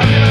Yeah.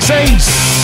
6 8.